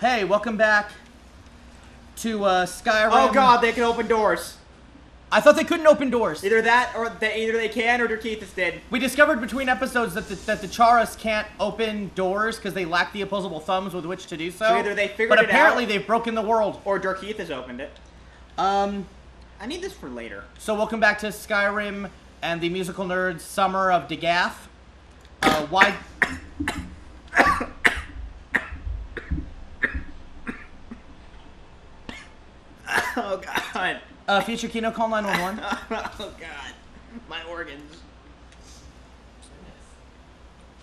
Hey, welcome back to uh, Skyrim. Oh god, they can open doors. I thought they couldn't open doors. Either that, or they, either they can, or Derkeethus did. We discovered between episodes that the, that the Chaurus can't open doors because they lack the opposable thumbs with which to do so. So either they figured but it apparently out- they've broken the world. Or Derkeethus opened it. Um, I need this for later. so welcome back to Skyrim and the musical nerds Summer of Degath. Uh, why? oh god. Uh, future Kino call 911. oh god. My organs.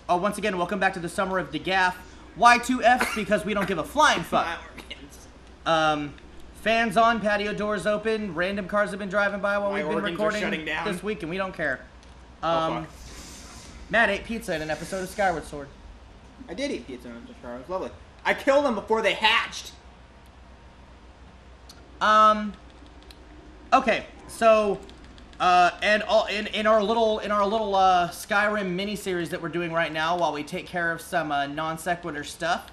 Oh, once again, welcome back to the Summer of the gaff. Y2F because we don't give a flying fuck. My organs. Um, fans on, patio doors open, random cars have been driving by while My we've been organs are recording shutting down. this week, and we don't care. Oh, Um, fuck. Matt ate pizza in an episode of Skyward Sword. I did eat pizza in the. It was lovely. I killed them before they hatched. Um, okay, so, uh, and all in, in our little in our little uh, Skyrim mini series that we're doing right now, while we take care of some uh, non sequitur stuff.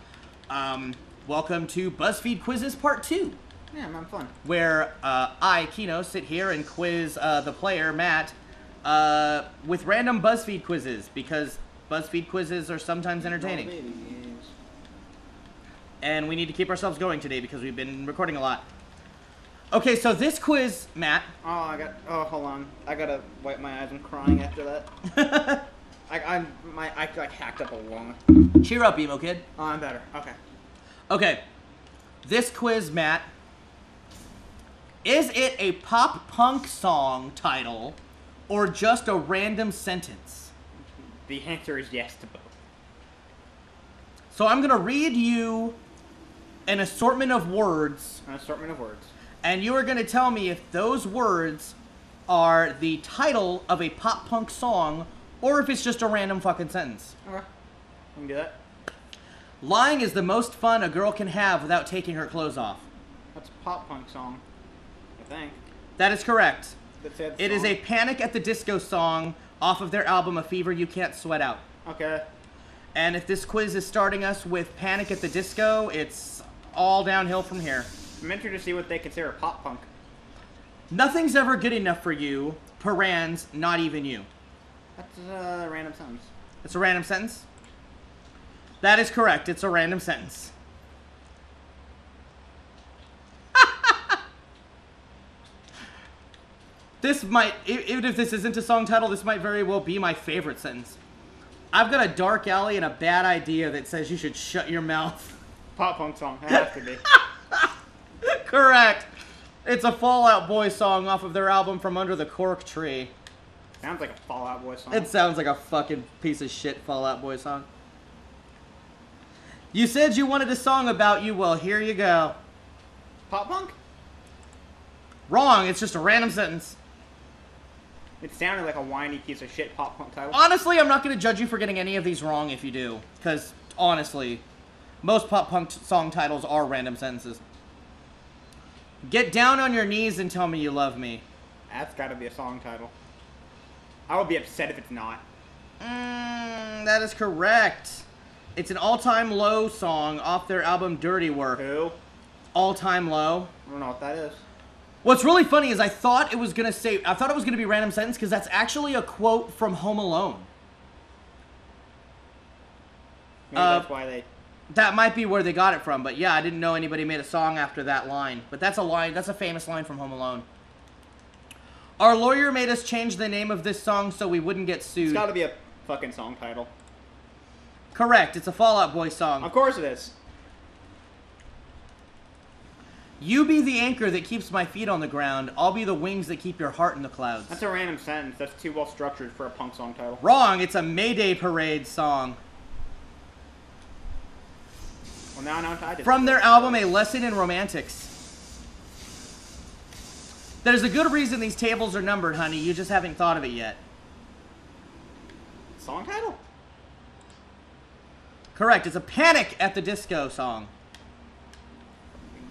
Um, welcome to BuzzFeed Quizzes Part Two. Yeah, I'm fun. where uh, I, Kino, sit here and quiz uh, the player, Matt, uh, with random BuzzFeed quizzes because BuzzFeed quizzes are sometimes entertaining. Oh, baby, yes. And we need to keep ourselves going today because we've been recording a lot. Okay, so this quiz, Matt. Oh, I got. Oh, hold on. I gotta wipe my eyes. I'm crying after that. I, I'm my. I like hacked up a lung. Cheer up, emo kid. Oh, I'm better. Okay. Okay, this quiz, Matt. Is it a pop punk song title or just a random sentence? The answer is yes to both. So I'm gonna read you an assortment of words, An assortment of words. And you are gonna tell me if those words are the title of a pop punk song or if it's just a random fucking sentence. Okay. Can do that. Lying is the most fun a girl can have without taking her clothes off. That's a pop punk song. I think. That is correct. That's it. It is a Panic at the Disco song off of their album A Fever You Can't Sweat Out. Okay. And if this quiz is starting us with Panic at the Disco, it's all downhill from here. I'm interested to see what they consider pop punk. Nothing's ever good enough for you, Parans, not even you. That's a random sentence. It's a random sentence? That is correct. It's a random sentence. this might, even if this isn't a song title, this might very well be my favorite sentence. I've got a dark alley and a bad idea that says you should shut your mouth. Pop punk song. It has to be. correct. It's a Fall Out Boy song off of their album From Under the Cork Tree. Sounds like a Fall Out Boy song. It sounds like a fucking piece of shit Fall Out Boy song. You said you wanted a song about you, well, here you go. pop punk. Wrong, it's just a random sentence. It sounded like a whiny piece of shit pop punk title. Honestly, I'm not going to judge you for getting any of these wrong if you do. Because, honestly, most pop punk song titles are random sentences. Get down on your knees and tell me you love me. That's got to be a song title. I would be upset if it's not. Mm, that is correct. It's an all time low song off their album Dirty Work. Who? All time low. I don't know what that is. What's really funny is I thought it was gonna say I thought it was gonna be random sentence because that's actually a quote from Home Alone. Maybe Uh, that's why they. That might be where they got it from, but yeah, I didn't know anybody made a song after that line. But that's a line that's a famous line from Home Alone. Our lawyer made us change the name of this song so we wouldn't get sued. It's got to be a fucking song title. Correct, it's a Fall Out Boy song. Of course it is. You be the anchor that keeps my feet on the ground. I'll be the wings that keep your heart in the clouds. That's a random sentence. That's too well structured for a punk song title. Wrong, it's a Mayday Parade song. Well, now, now I. From their album A Lesson in Romantics. There's a good reason these tables are numbered, honey. You just haven't thought of it yet. Song title? Correct. It's a Panic at the Disco song.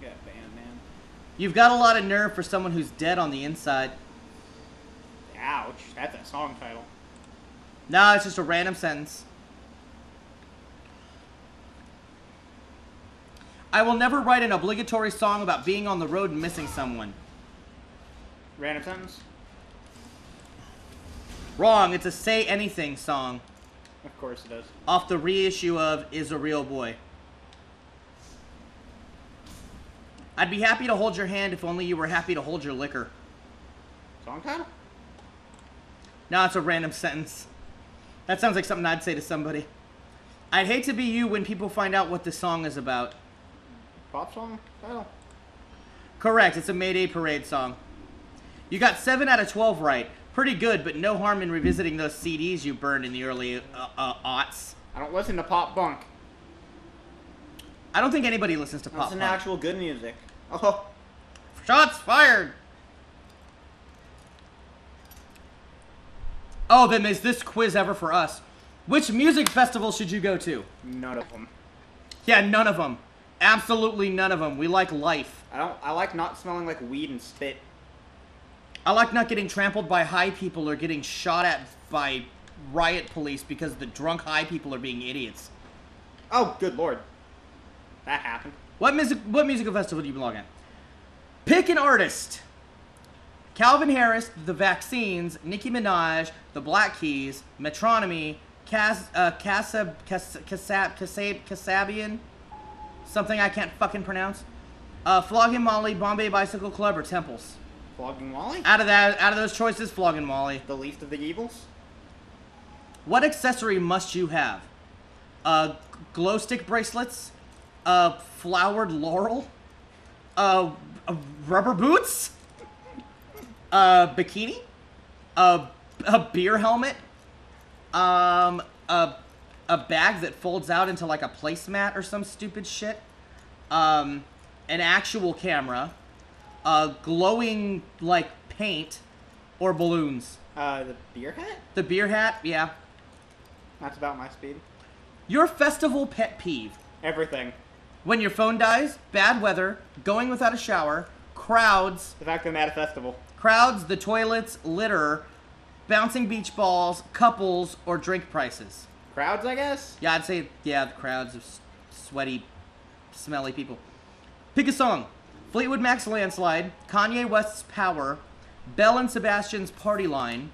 Gut band, man. You've got a lot of nerve for someone who's dead on the inside. Ouch. That's a song title. No, it's just a random sentence. I will never write an obligatory song about being on the road and missing someone. Random sentence. Wrong. It's a Say Anything song Of course it does. off the reissue of Is a Real Boy. I'd be happy to hold your hand if only you were happy to hold your liquor. Song title? No, it's a random sentence. That sounds like something I'd say to somebody. I'd hate to be you when people find out what this song is about. Pop song title? Correct, it's a Mayday Parade song. You got 7 out of 12 right. Pretty good, but no harm in revisiting those CDs you burned in the early uh, uh, aughts. I don't listen to pop punk. I don't think anybody listens to pop Listen to punk. actual good music. Oh, Shots fired! Oh, then is this quiz ever for us? Which music festival should you go to? none of them. Yeah, none of them. Absolutely none of them. We like life. I don't. I like not smelling like weed and spit. I like not getting trampled by high people or getting shot at by riot police because the drunk high people are being idiots. Oh, good lord. That happened. What music what musical festival do you belong at? Pick an artist. Calvin Harris, The Vaccines, Nicki Minaj, The Black Keys, Metronomy, Cas uh Casab Cas Casab Casab Kasabian, something I can't fucking pronounce. Uh, Flogging Molly, Bombay Bicycle Club, or Temples. Flogging Molly. Out of that, out of those choices, Flogging Molly. The least of the evils? What accessory must you have? Uh, glow stick bracelets, uh, flowered laurel, uh, uh, rubber boots, uh, bikini, uh, a beer helmet, um, a, a bag that folds out into like a placemat or some stupid shit, um, an actual camera, uh, glowing like paint, or balloons. Uh, the beer hat? The beer hat, yeah. That's about my speed. Your festival pet peeve. Everything. When your phone dies, bad weather, going without a shower, crowds, The fact that I'm at a festival. crowds, the toilets, litter, bouncing beach balls, couples, or drink prices. Crowds, I guess? Yeah, I'd say, yeah, the crowds of s- sweaty, smelly people. Pick a song Fleetwood Mac's Landslide, Kanye West's Power, Belle and Sebastian's Party Line,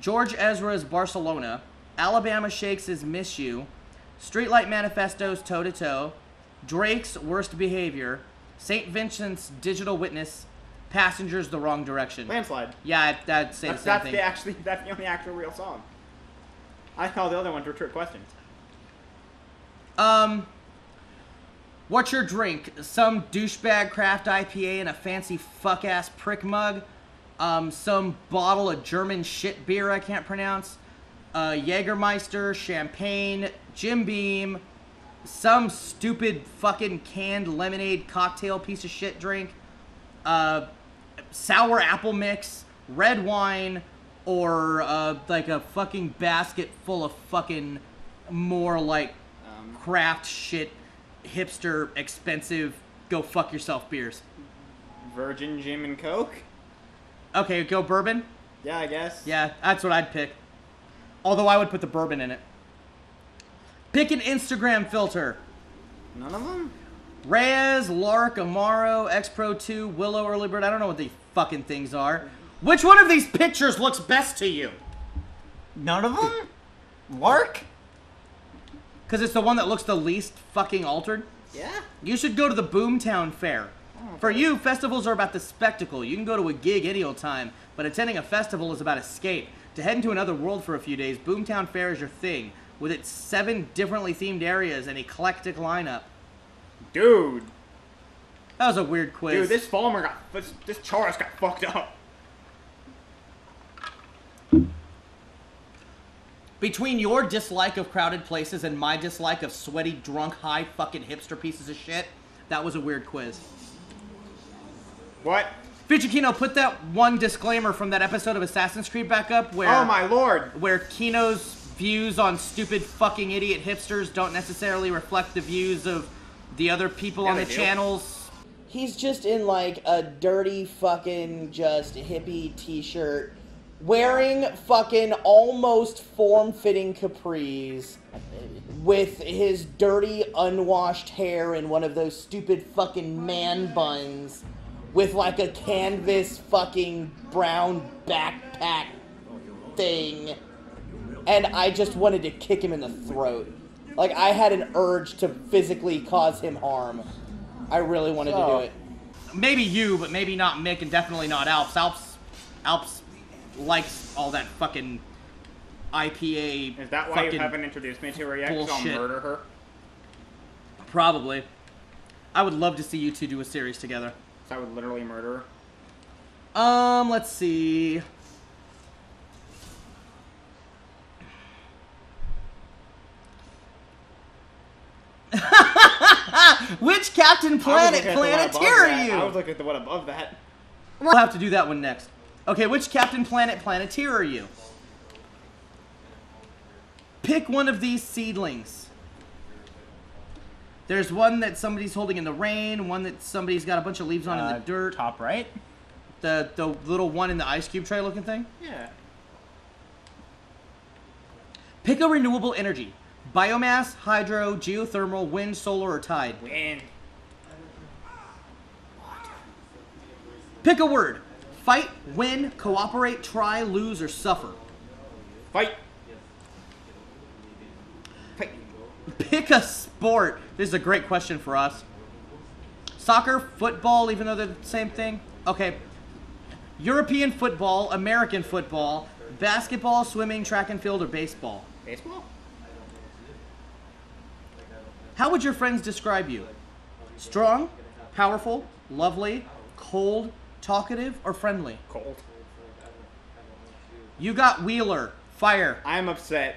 George Ezra's Barcelona, Alabama Shakes' Miss You, Streetlight Manifesto's Toe to Toe, Drake's Worst Behavior, St. Vincent's Digital Witness, Passengers the Wrong Direction. Landslide. Yeah, I'd, I'd say That's, the same that's thing. the actually that's the only actual real song. I call the other ones were trick questions. Um, what's your drink? Some douchebag craft IPA in a fancy fuck ass prick mug. Um, some bottle of German shit beer I can't pronounce. Uh, Jägermeister, champagne, Jim Beam, some stupid fucking canned lemonade cocktail piece of shit drink. Uh, sour apple mix, red wine, or uh, like a fucking basket full of fucking more like Um, craft shit, hipster, expensive, go fuck yourself beers. Virgin Jim and Coke. Okay, go bourbon. Yeah, I guess. Yeah, that's what I'd pick. Although I would put the bourbon in it. Pick an Instagram filter. None of them. Reyes, Lark, Amaro, X Pro 2, Willow, Early Bird. I don't know what these fucking things are. Which one of these pictures looks best to you? None of them. Lark. Because it's the one that looks the least fucking altered. Yeah. You should go to the Boomtown Fair. Oh. For you, festivals are about the spectacle. You can go to a gig any old time, but attending a festival is about escape. To head into another world for a few days, Boomtown Fair is your thing, with its seven differently themed areas and eclectic lineup. Dude. That was a weird quiz. Dude, this Falmer got this, this Chaurus got fucked up. Between your dislike of crowded places and my dislike of sweaty, drunk, high fucking hipster pieces of shit, that was a weird quiz. What? Future Kino, put that one disclaimer from that episode of Assassin's Creed back up where Oh my lord. where Kino's views on stupid fucking idiot hipsters don't necessarily reflect the views of the other people Yeah, on the do. channels. He's just in like a dirty fucking just hippie t-shirt wearing fucking almost form-fitting capris with his dirty unwashed hair in one of those stupid fucking oh, man buns with like a canvas fucking brown backpack thing and I just wanted to kick him in the throat. Like I had an urge to physically cause him harm. I really wanted to do it. Maybe you, but maybe not Mick, and definitely not Alps. Alps, Alps likes all that fucking IPA. Is that why you haven't introduced me to her yet? 'Cause I'll murder her. Probably. I would love to see you two do a series together. So I would literally murder her. Um, let's see. Which Captain Planet I was looking the one above Planeteer are that. you? I was looking at the one above that. We'll have to do that one next. Okay, which Captain Planet Planeteer are you? Pick one of these seedlings. There's one that somebody's holding in the rain, one that somebody's got a bunch of leaves on in Uh, the dirt. Top right. The the little one in the ice cube tray looking thing. Yeah. Pick a renewable energy. Biomass, hydro, geothermal, wind, solar, or tide. Win. Pick a word. Fight, win, cooperate, try, lose, or suffer. Fight. Fight. Pick a sport. This is a great question for us. Soccer, football, even though they're the same thing. Okay. European football, American football, basketball, swimming, track and field, or baseball. Baseball? How would your friends describe you? Strong, powerful, lovely, cold, talkative, or friendly? Cold. You got Wheeler. Fire. I'm upset.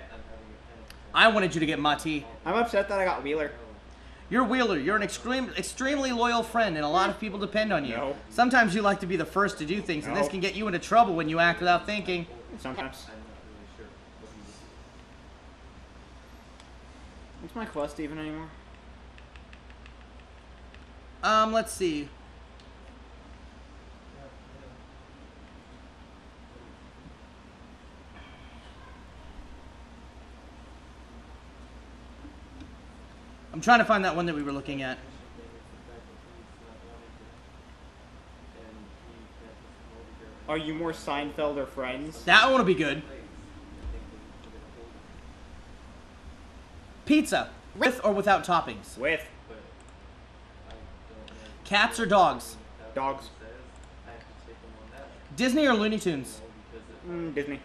I wanted you to get Ma-Ti. I'm upset that I got Wheeler. You're Wheeler. You're an extreme, extremely loyal friend, and a lot of people depend on you. No. Sometimes you like to be the first to do things, and this can get you into trouble when you act without thinking. Sometimes. What's my quest even anymore? Um, let's see. I'm trying to find that one that we were looking at. Are you more Seinfeld or Friends? That one will be good. Pizza, with or without toppings. With Cats or dogs. dogs. Disney or Looney Tunes. Mm, Disney.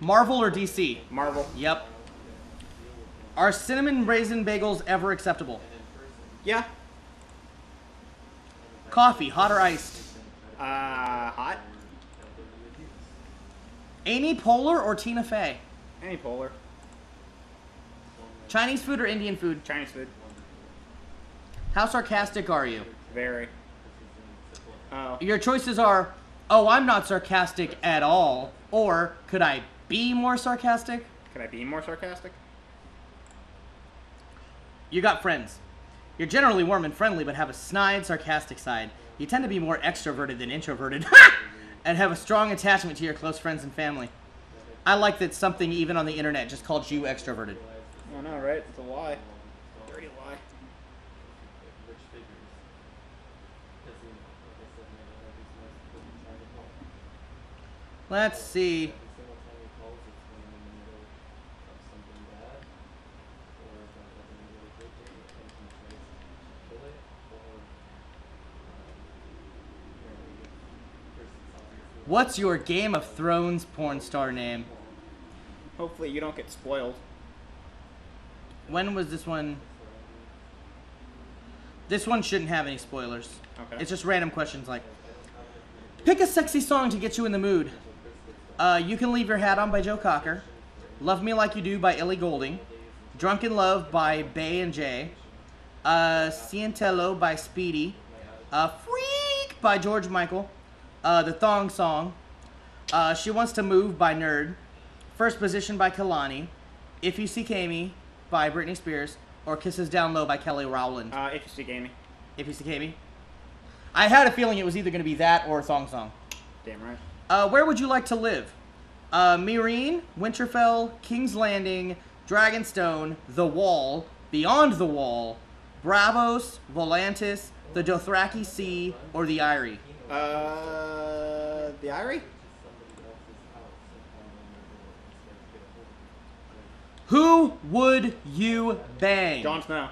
Marvel or DC. Marvel. Yep. Are cinnamon raisin bagels ever acceptable? Yeah. Coffee, hot or iced? Uh, hot. Amy Poehler or Tina Fey? Amy Poehler. Chinese food or Indian food? Chinese food. How sarcastic are you? Very. Oh. Your choices are, oh, I'm not sarcastic at all, or could I be more sarcastic? Could I be more sarcastic? You got friends. You're generally warm and friendly, but have a snide, sarcastic side. You tend to be more extroverted than introverted, and have a strong attachment to your close friends and family. I like that something even on the internet just called you extroverted. I know, right? It's a lie. Dirty lie. Let's see. What's your Game of Thrones porn star name? Hopefully you don't get spoiled. When was this one? This one shouldn't have any spoilers. Okay. It's just random questions like Pick a sexy song to get you in the mood. Uh, you Can Leave Your Hat On by Joe Cocker. Love Me Like You Do by Ellie Goulding. Drunk in Love by Bay and Jay. Uh, Sientelo by Speedy. Uh, Freak by George Michael. Uh, the Thong Song. Uh, she Wants to Move by Nerd. First Position by Kalani. If U Seek Amy by Britney Spears. Or Kisses Down Low by Kelly Rowland. Uh, if you see gaming. If U Seek Amy. I had a feeling it was either going to be that or Thong Song. Damn right. Uh, where would you like to live? Uh, Meereen, Winterfell, King's Landing, Dragonstone, The Wall, Beyond the Wall, Braavos, Volantis, the Dothraki Sea, or the Eyrie? Uh, the Eyrie? Who would you bang? Jon Snow.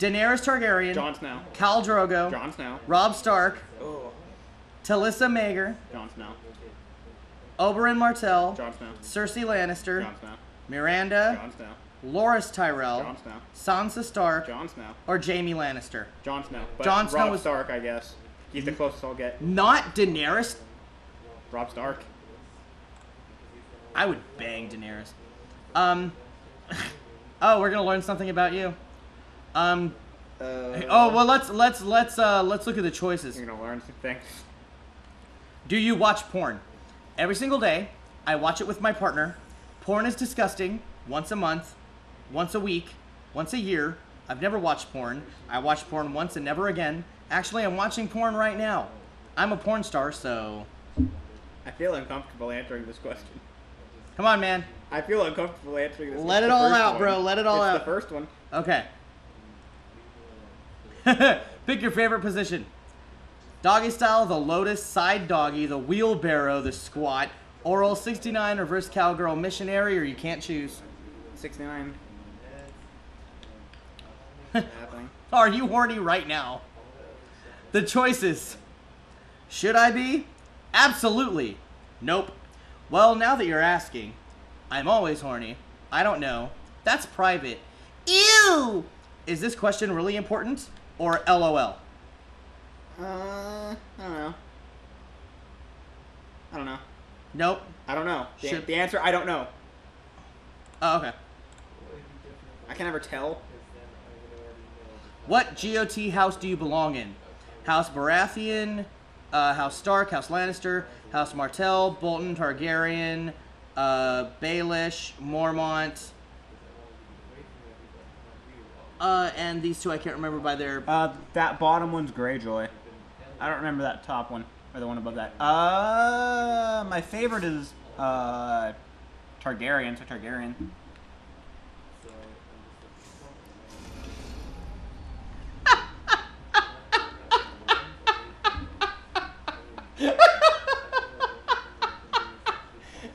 Daenerys Targaryen, Jon Snow. Khal Drogo, Jon Snow. Robb Stark, Oh. Talisa Maegyr, Jon Snow. Oberyn Martell, Jon Snow. Cersei Lannister, Jon Snow. Miranda, Jon Snow. Loras Tyrell, Jon Snow. Sansa Stark, Jon Snow. or Jaime Lannister? Jon Snow. But Jon Snow Rob was- Stark, I guess. He's the closest I'll get. Not Daenerys. Robb Stark. I would bang Daenerys. Um. oh, we're gonna learn something about you. Um. Uh, Oh well, let's let's let's uh let's look at the choices. You're gonna learn some things. Do you watch porn? Every single day, I watch it with my partner. Porn is disgusting. Once a month, once a week, once a year. I've never watched porn. I watch porn once and never again. Actually, I'm watching porn right now. I'm a porn star, so I feel uncomfortable answering this question. come on, man. I feel uncomfortable answering this. Let It's it all out, one. bro. Let it all it's out. the first one. Okay. Pick your favorite position. Doggy style, the lotus, side doggy, the wheelbarrow, the squat, oral 69, reverse cowgirl missionary, or you can't choose. 69. Are you horny right now? The choices. Should I be? Absolutely. Nope. Well, now that you're asking, I'm always horny. I don't know. That's private. Ew! Is this question really important? Or LOL? Uh, I don't know. I don't know. Nope. I don't know. The, Should- the answer, I don't know. Oh, okay. I can never tell. What GOT house do you belong in? House Baratheon, uh, House Stark, House Lannister, House Martell, Bolton, Targaryen, uh, Baelish, Mormont, uh, and these two I can't remember by their. Uh, that bottom one's Greyjoy. I don't remember that top one or the one above that. Uh, my favorite is uh, Targaryen. So Targaryen.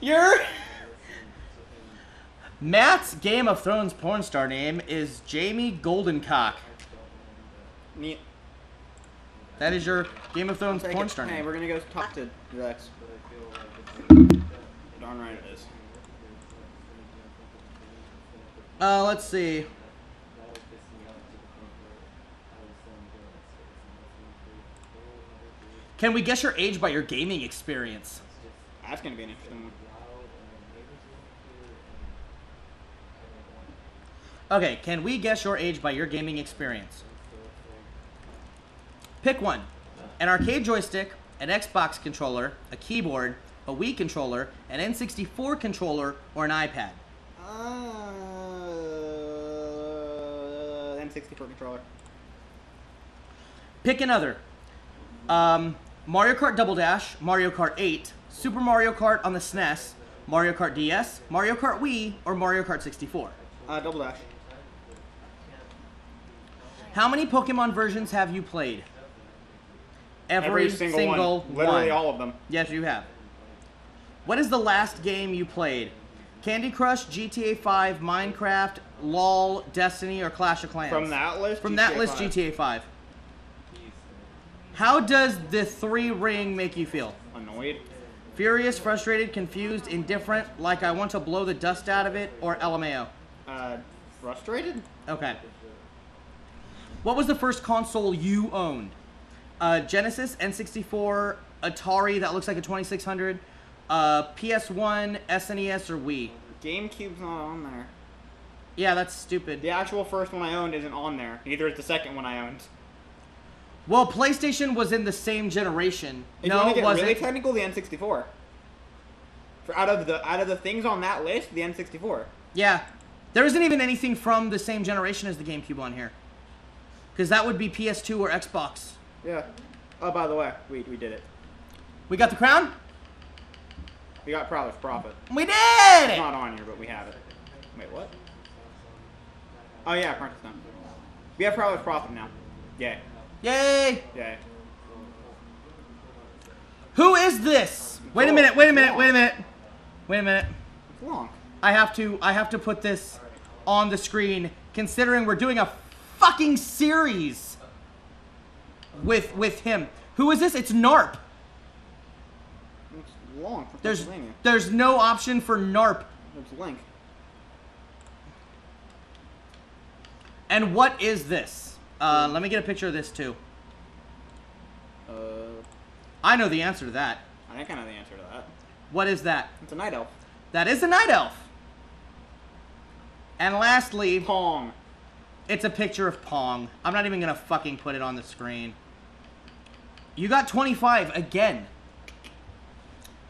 You're. Matt's Game of Thrones porn star name is Jamie Goldencock. Neat. That is your Game of Thrones porn star Hey, name. we're gonna go talk to Rex. Darn right it is. Uh, let's see. Can we guess your age by your gaming experience? That's gonna be an interesting one. Okay, can we guess your age by your gaming experience? Pick one an arcade joystick, an Xbox controller, a keyboard, a Wii controller, an N64 controller, or an iPad. Uh, N64 controller. Pick another. Um, Mario Kart Double Dash, Mario Kart 8, Super Mario Kart on the SNES, Mario Kart DS, Mario Kart Wii, or Mario Kart 64. Uh, double dash. How many Pokemon versions have you played? Every, single, one. Literally all of them. Yes, you have. What is the last game you played? Candy Crush, GTA 5, Minecraft, LOL, Destiny, or Clash of Clans? From that list. From GTA that list, 5. GTA 5. How does the three ring make you feel? Annoyed. Furious, frustrated, confused, indifferent, like I want to blow the dust out of it, or LMAO? Uh, frustrated. Okay. What was the first console you owned? Uh, Genesis, N64, Atari that looks like a 2600, uh, PS1, SNES, or Wii? GameCube's not on there. Yeah, that's stupid. The actual first one I owned isn't on there. Neither is the second one I owned. Well, PlayStation was in the same generation. If you no, want to it get wasn't. really technical, the N64. For out of the out of the things on that list, the N64. yeah. There isn't even anything from the same generation as the GameCube on here. Because that would be PS2 or Xbox. Yeah. Oh, by the way, we we did it. We got the crown? We got Prowler's Profit. We did It's it! not on here, but we have it. Wait, what? Oh yeah, Apprentice Stone. We have Prowler's Profit now. Yay. Yay! Yay. Who is this? Wait a minute, wait a minute, wait a minute. Wait a minute. It's long. I have to I have to put this on the screen considering we're doing a fucking series with with him. Who is this? It's Narp. It's long. There's Pennsylvania. there's no option for Narp. It's Link. And what is this? Uh, let me get a picture of this too. Uh, I know the answer to that. I think I know the answer to that. What is that? It's a night elf. That is a night elf. And lastly, Pong. It's a picture of Pong. I'm not even gonna fucking put it on the screen. You got 25 again.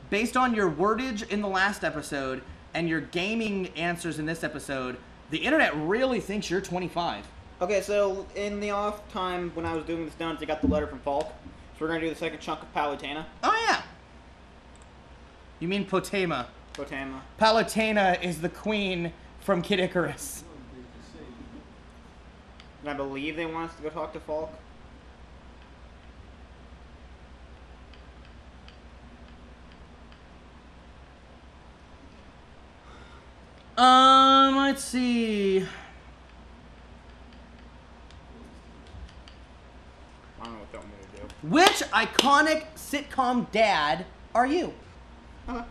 Based on your wordage in the last episode and your gaming answers in this episode, the internet really thinks you're 25. Okay, so in the off time when I was doing this donuts, I got the letter from Falk. So we're gonna do the second chunk of Palutena. Oh yeah. You mean Potema? Potama. Palutena is the queen from Kid Icarus. And I believe they want us to go talk to Falk. Um, let's see. I don't know what me do. Which iconic sitcom dad are you? Okay.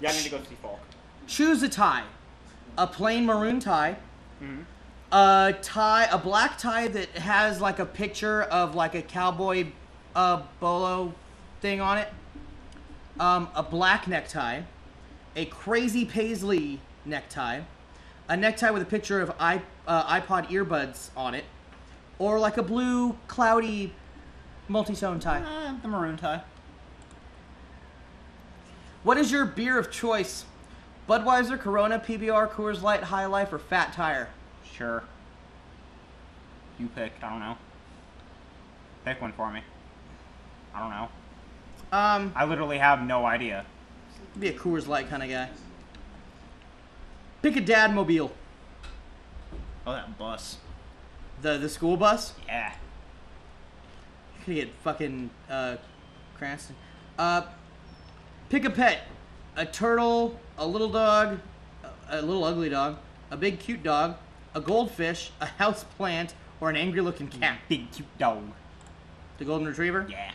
Yeah, I need to go see Falk. Choose a tie. A plain maroon tie. Mm-hmm. A tie, a black tie that has like a picture of like a cowboy uh, bolo thing on it. Um, a black necktie. A crazy paisley necktie. A necktie with a picture of i uh, iPod earbuds on it. Or like a blue cloudy multi-tone tie. Uh, the maroon tie. What is your beer of choice? Budweiser, Corona, PBR, Coors Light, High Life, or Fat Tire? Sure. You pick. I don't know. Pick one for me. I don't know. Um, I literally have no idea. be a Coors Light kind of guy. Pick a dad mobile. Oh, that bus. The the school bus. Yeah. You could get fucking uh, Cranston. Uh, pick a pet. A turtle, a little dog, a, little ugly dog, a big cute dog, a goldfish, a house plant, or an angry looking cat. Mm. Big cute dog. The golden retriever. Yeah.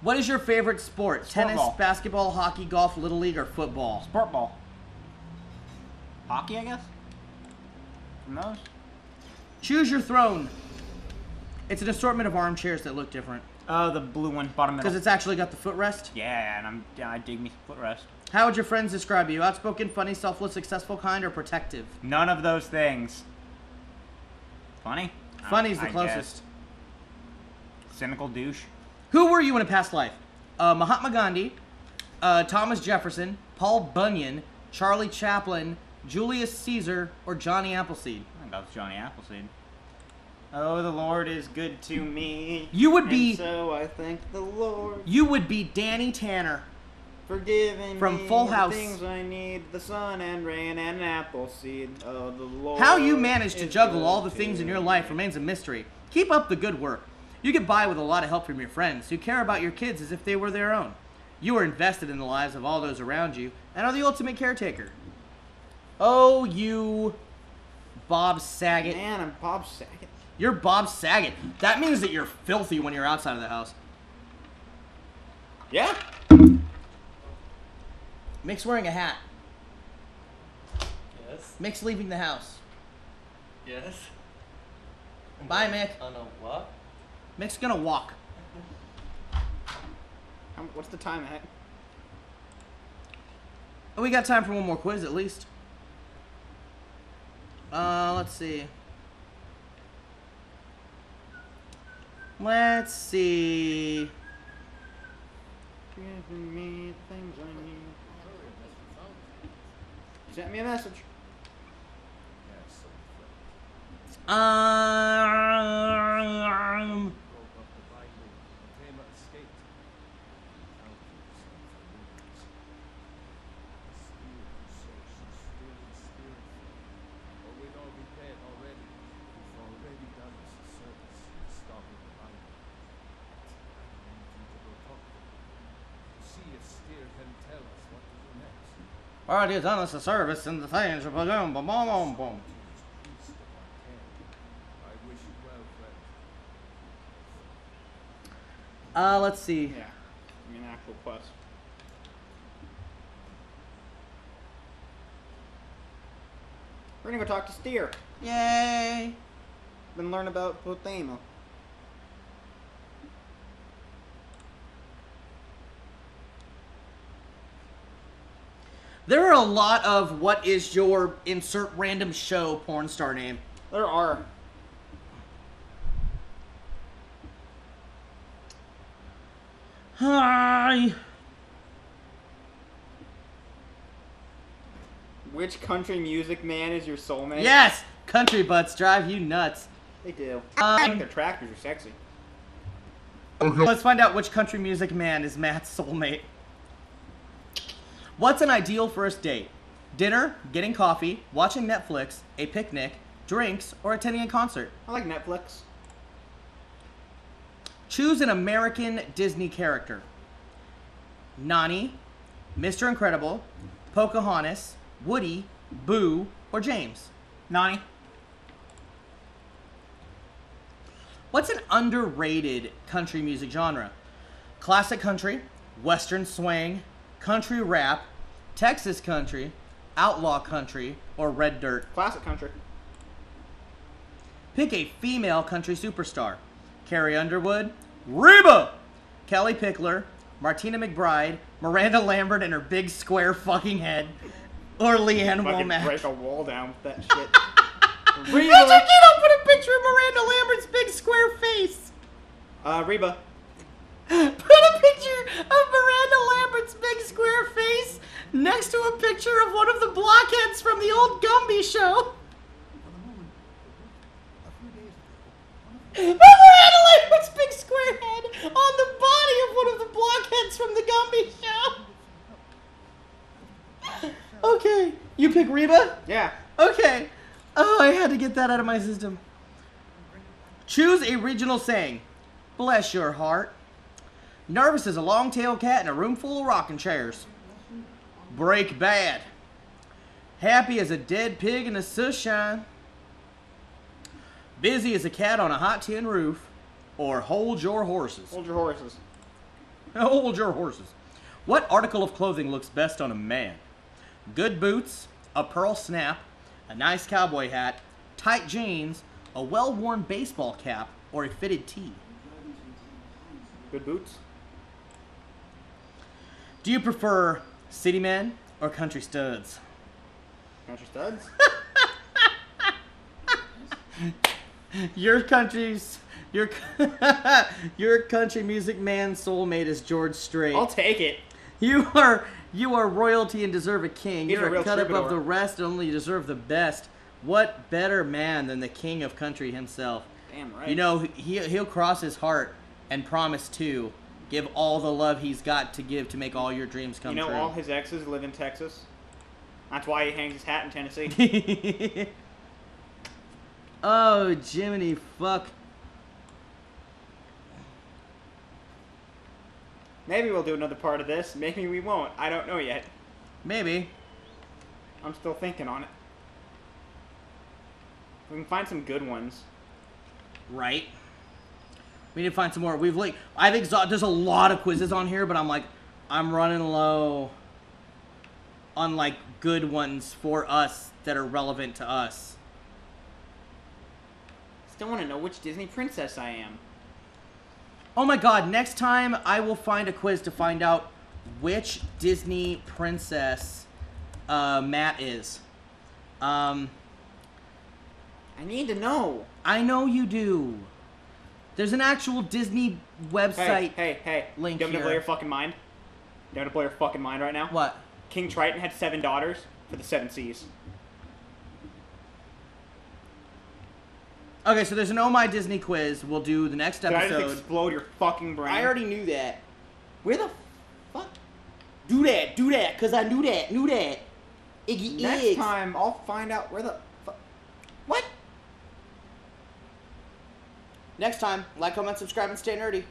What is your favorite sport? Sport Tennis, ball. basketball, hockey, golf, little league, or football? Sport ball. Hockey, I guess? From those? Choose your throne. It's an assortment of armchairs that look different Oh, the blue one, bottom middle. because it's actually got the footrest. Yeah, and I'm I dig me footrest. How would your friends describe you? Outspoken, funny, selfless, successful, kind, or protective? None of those things. Funny? Funny's the I closest. guess. Cynical douche. Who were you in a past life? Uh, Mahatma Gandhi, uh, Thomas Jefferson, Paul Bunyan, Charlie Chaplin, Julius Caesar, or Johnny Appleseed? I think that was Johnny Appleseed. Oh, the Lord is good to me. You would be- So I thank the Lord You would be Danny Tanner. For giving From me Full the House. things I need: the sun and rain and an apple seed. Oh, the Lord. How you manage to juggle all the things in your life remains a mystery. Keep up the good work. You get by with a lot of help from your friends who care about your kids as if they were their own. You are invested in the lives of all those around you and are the ultimate caretaker. Oh, you Bob Saget. Man, I'm Bob Saget. You're Bob Saget. That means that you're filthy when you're outside of the house. Yeah. Mick's wearing a hat. Yes. Mick's leaving the house. Yes. Bye, Mick. On a what? Mick's gonna walk. How- What's the time at? We got time for one more quiz at least. Uh, let's see. Let's see. Giving me things I need. Sent me a message. Uh, can tell us what to do next. Already done us a service and the things boom boom boom boom boom. East of Arcane. I wish you well, friend. Uh, let's see. Yeah. I mean, actual quest. We're gonna go talk to Steer. Yay! Then learn about Potema. A lot of what is your insert random show porn star name. There are. Hi. Which country music man is your soulmate? Yes, country butts drive you nuts. They do. I think Um, their tractors are sexy. let's find out which country music man is Matt's soulmate. What's an ideal first date? Dinner, getting coffee, watching Netflix, a picnic, drinks, or attending a concert. I like Netflix. Choose an American Disney character. Nani, Mr. Incredible, Pocahontas, Woody, Boo, or James. Nani. What's an underrated country music genre? Classic country, western swing, country rap, Texas country, outlaw country, or red dirt. Classic country. Pick a female country superstar. Carrie Underwood, Reba, Kellie Pickler, Martina McBride, Miranda Lambert and her big square fucking head, or Lee Ann Womack. break a wall down with that shit. How'd you Reba. get up with a picture of Miranda Lambert's big square face? Uh, Reba. Put a picture of Miranda Lambert's big square face next to a picture of one of the blockheads from the old Gumby show. Miranda Lambert's big square head on the body of one of the blockheads from the Gumby show. Okay, you pick Reba? Yeah. Okay. Oh, I had to get that out of my system. Choose a regional saying. Bless your heart. Nervous as a long-tailed cat in a room full of rocking chairs. Break bad. Happy as a dead pig in the sunshine. Busy as a cat on a hot tin roof. Or hold your horses. Hold your horses. Hold your horses. What article of clothing looks best on a man? Good boots, a pearl snap, a nice cowboy hat, tight jeans, a well worn baseball cap, or a fitted tee? Good boots. Do you prefer city men or country studs? Country studs. Your country's your your country music man soulmate is George Strait. I'll take it. You are you are royalty and deserve a king. He's You're a cut troubadour. the rest and only deserve the best. What better man than the king of country himself? Damn right. You know he he'll cross his heart and promise to give all the love he's got to give to make all your dreams come true. You know true. all his exes live in Texas. That's why he hangs his hat in Tennessee. oh, Jiminy fuck. Maybe we'll do another part of this. Maybe we won't. I don't know yet. Maybe. I'm still thinking on it. We can find some good ones. Right. We need to find some more. We've like I've exhausted. There's a lot of quizzes on here, but I'm like, I'm running low on like good ones for us that are relevant to us. Still want to know which Disney princess I am. Oh my god! Next time I will find a quiz to find out which Disney princess uh, Matt is. Um, I need to know. I know you do. There's an actual Disney website. hey, hey. hey. link you want me to blow your fucking mind? You want to blow your fucking mind right now? What? King Triton had seven daughters for the seven seas. Okay, so there's an Oh My Disney quiz. We'll do the next Did I just episode. explode your fucking brain? I already knew that. Where the fuck? Do that, do that, cause I knew that, knew that. Iggy Next Iggs. time, I'll find out where the. Fu- What? Next time, like, comment, subscribe, and stay nerdy.